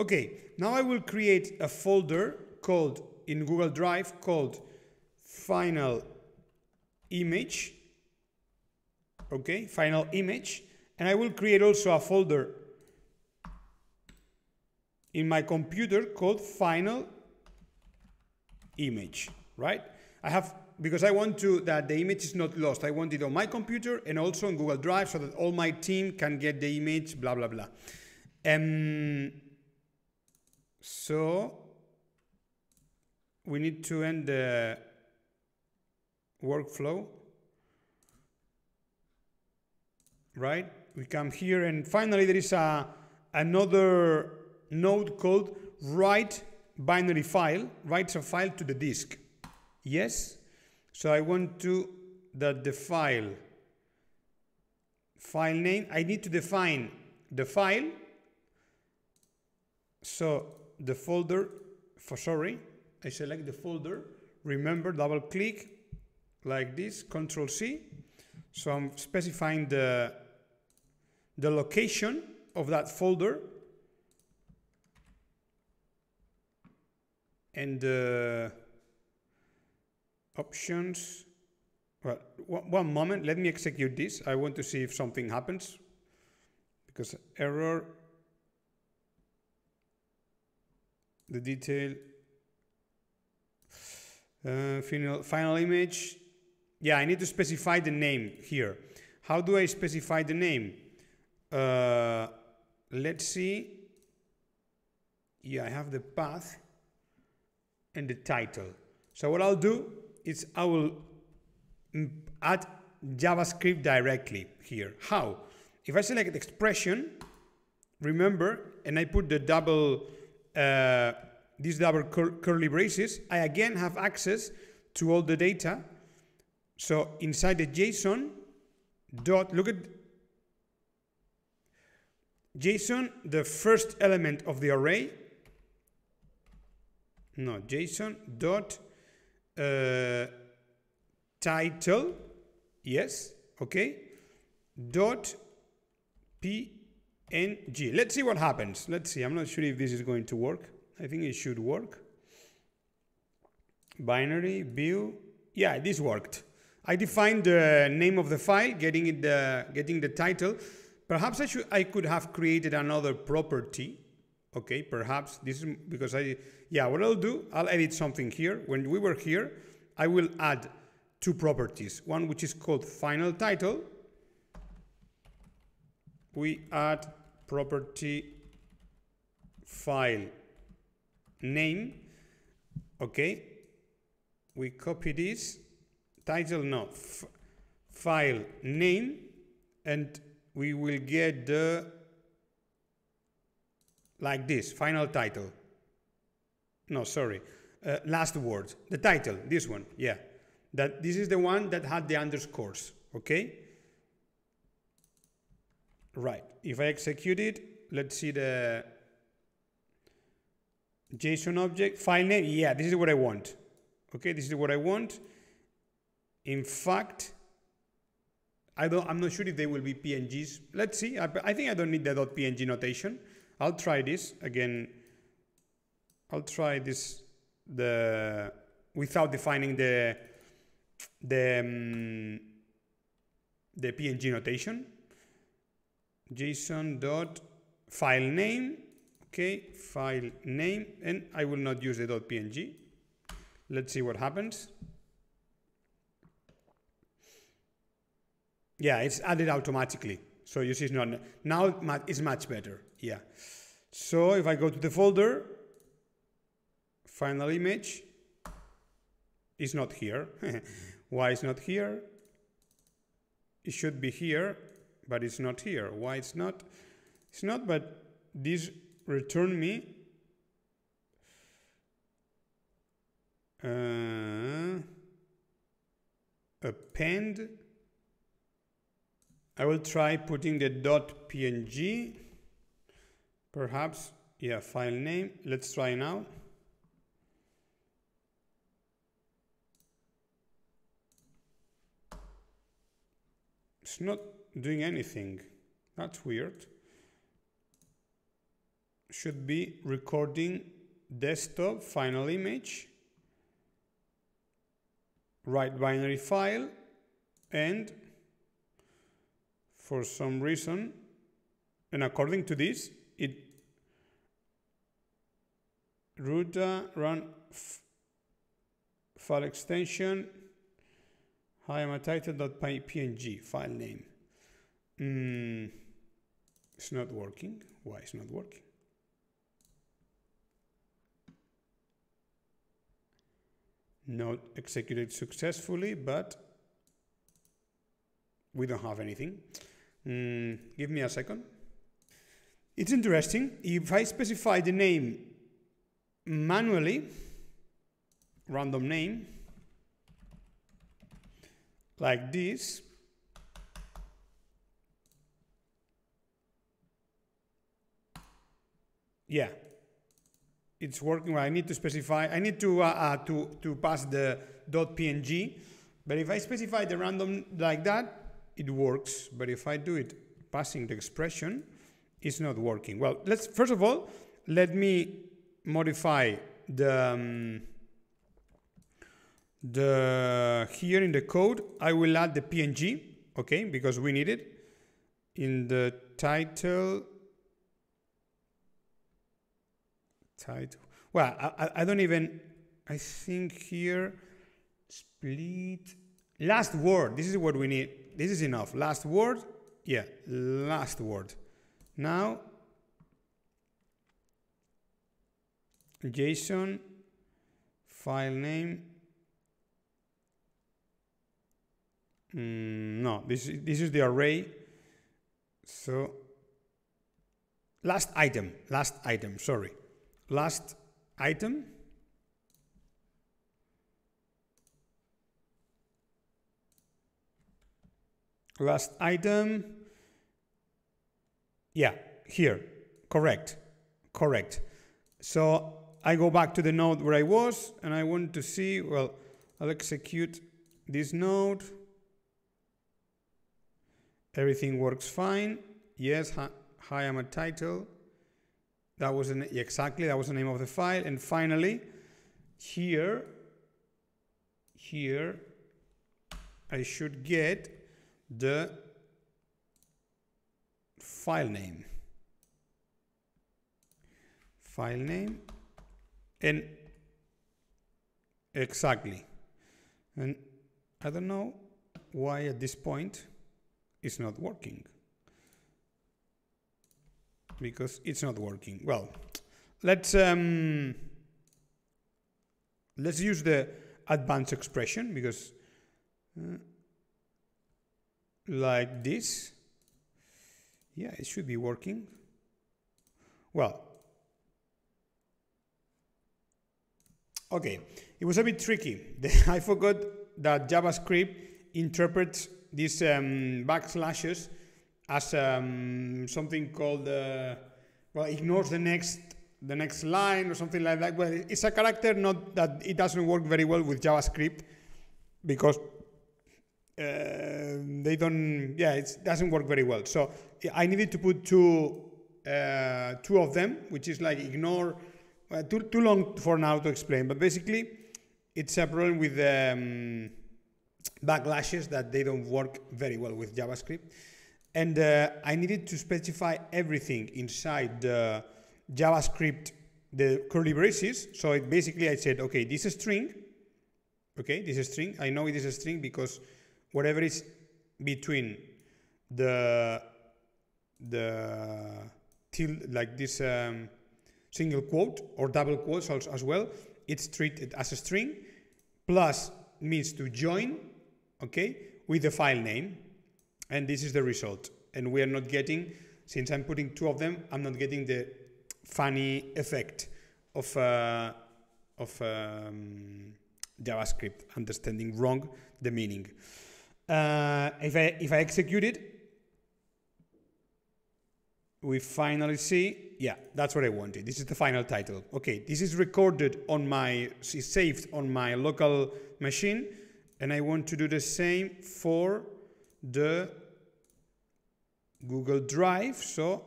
Okay, now I will create a folder called in Google Drive called final image. Okay, final image. And I will create also a folder in my computer called final image, right? I have, because I want to, that the image is not lost. I want it on my computer and also on Google Drive so that all my team can get the image, blah, blah, blah. Um, so we need to end the workflow, right? We come here and finally there is a, another node called write binary file, writes a file to the disk. Yes. So I want to that the file file name, I need to define the file. So the folder, for sorry, I select the folder, remember double click like this, control C. So I'm specifying the, the location of that folder and the options. Well, one moment, let me execute this. I want to see if something happens because error, the detail, uh, final, final image. Yeah, I need to specify the name here. How do I specify the name? Uh, let's see. Yeah, I have the path and the title. So what I'll do is I will add JavaScript directly here. How? If I select expression, remember, and I put the double, uh, these double cur curly braces, I again have access to all the data. So inside the JSON dot, look at JSON, the first element of the array no json dot uh, title yes okay dot png let's see what happens. Let's see. I'm not sure if this is going to work. I think it should work. Binary view. Yeah this worked. I defined the name of the file getting it the getting the title. Perhaps i should i could have created another property. Okay perhaps this is because i yeah, what I'll do, I'll edit something here. When we were here, I will add two properties. One which is called final title. We add property file name. Okay. We copy this. Title, no. File name. And we will get the like this, final title no, sorry, uh, last word, the title, this one, yeah. That this is the one that had the underscores, okay? Right, if I execute it, let's see the JSON object, file name, yeah, this is what I want. Okay, this is what I want. In fact, I don't, I'm not sure if they will be PNGs. Let's see, I, I think I don't need the .png notation. I'll try this again I'll try this the without defining the the um, the PNG notation. JSON dot file name. Okay, file name, and I will not use the dot PNG. Let's see what happens. Yeah, it's added automatically. So you see it's not, now it's much better. Yeah. So if I go to the folder, final image is not here. Why it's not here? It should be here, but it's not here. Why it's not? It's not, but this return me uh, append. I will try putting the dot .png. Perhaps, yeah, file name. Let's try now. It's not doing anything. That's weird. should be recording desktop final image, write binary file, and for some reason, and according to this, it root run file extension hi am a title.png file name. Mm, it's not working. Why it's not working? Not executed successfully but we don't have anything. Mm, give me a second. It's interesting. If I specify the name manually random name like this. Yeah. It's working I need to specify I need to uh, uh, to to pass the .png but if I specify the random like that it works. But if I do it passing the expression it's not working. Well let's first of all let me modify the um, the here in the code I will add the PNG okay because we need it. In the title title well I, I don't even I think here split last word this is what we need this is enough. Last word yeah last word. Now JSON file name mm, no this this is the array. So last item last item sorry. Last item. Last item. Yeah here correct correct. So I go back to the node where I was and I want to see, well, I'll execute this node. Everything works fine. Yes, hi, I'm a title. That was an, exactly, that was the name of the file. And finally, here, here, I should get the file name. File name and exactly. And I don't know why at this point it's not working. Because it's not working. Well, let's um, let's use the advanced expression because uh, like this yeah it should be working well Okay, it was a bit tricky. I forgot that JavaScript interprets these um, backslashes as um, something called, uh, well, ignores the next the next line or something like that. Well, it's a character not that it doesn't work very well with JavaScript because uh, they don't, yeah, it doesn't work very well. So I needed to put two, uh, two of them, which is like ignore well, too, too long for now to explain, but basically it's a problem with um, backlashes that they don't work very well with JavaScript. And uh, I needed to specify everything inside the JavaScript, the curly braces. So it basically I said, okay, this is string. Okay, this is string. I know it is a string because whatever is between the the till like this um, single quote or double quotes as well. It's treated as a string plus means to join, okay, with the file name. And this is the result. And we are not getting, since I'm putting two of them, I'm not getting the funny effect of, uh, of um, JavaScript understanding wrong the meaning. Uh, if, I, if I execute it, we finally see, yeah, that's what I wanted. This is the final title. Okay, this is recorded on my, saved on my local machine, and I want to do the same for the Google Drive. So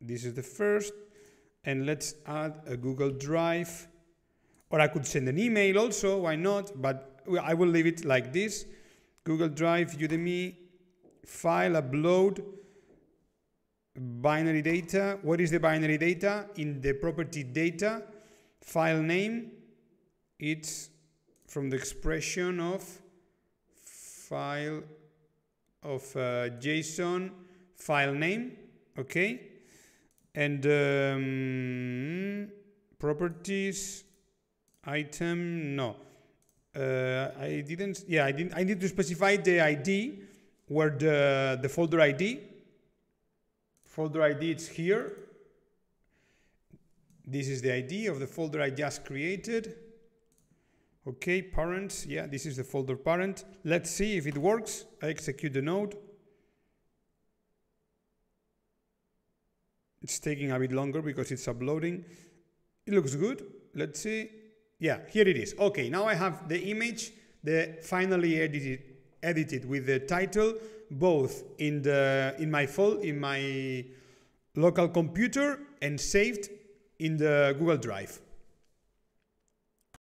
this is the first, and let's add a Google Drive. Or I could send an email also, why not? But I will leave it like this. Google Drive, Udemy, file, upload, binary data. What is the binary data? In the property data, file name, it's from the expression of file of uh, JSON file name, okay? And um, properties, item, no. Uh, I didn't, yeah, I didn't, I need to specify the ID where the, the folder ID, folder ID it's here. This is the ID of the folder I just created. Okay, parents, yeah, this is the folder parent. Let's see if it works. I execute the node. It's taking a bit longer because it's uploading. It looks good. Let's see. Yeah, here it is. Okay, now I have the image, the finally edited, edited with the title, both in the in my file in my local computer and saved in the Google Drive.